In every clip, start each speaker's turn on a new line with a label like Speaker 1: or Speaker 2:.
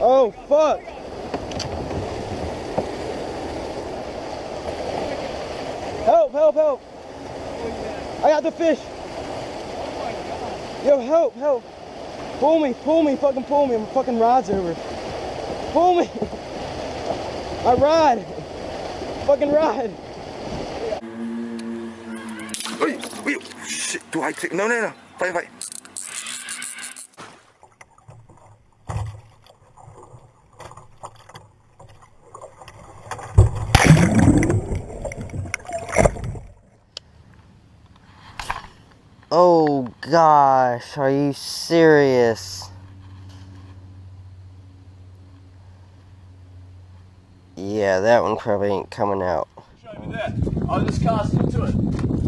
Speaker 1: Oh, fuck. Help. I got the fish. Yo, help, help. Pull me, pull me, fucking pull me. My fucking rod's over. Pull me. My rod. Fucking rod.
Speaker 2: Ui, ui, shit, do I take, no, no, no, vai, vai.
Speaker 3: Oh gosh, are you serious? Yeah, that one probably ain't coming out.
Speaker 4: Show me that. Oh, I'll just cast it to it.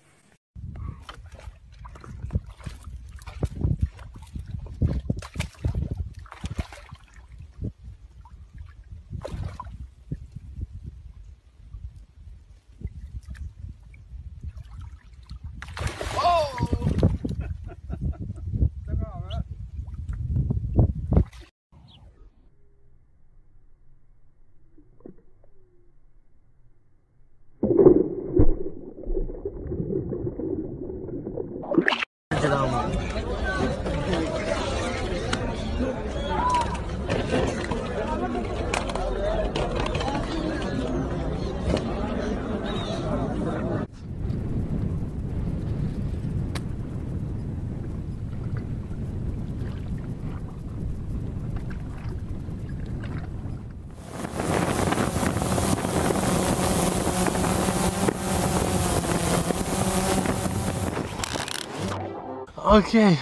Speaker 2: தான் Okay.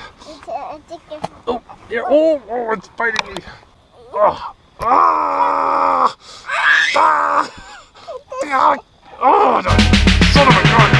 Speaker 2: Oh, yeah, oh, oh, it's biting me. Oh, ah, ah, ah, oh, son of a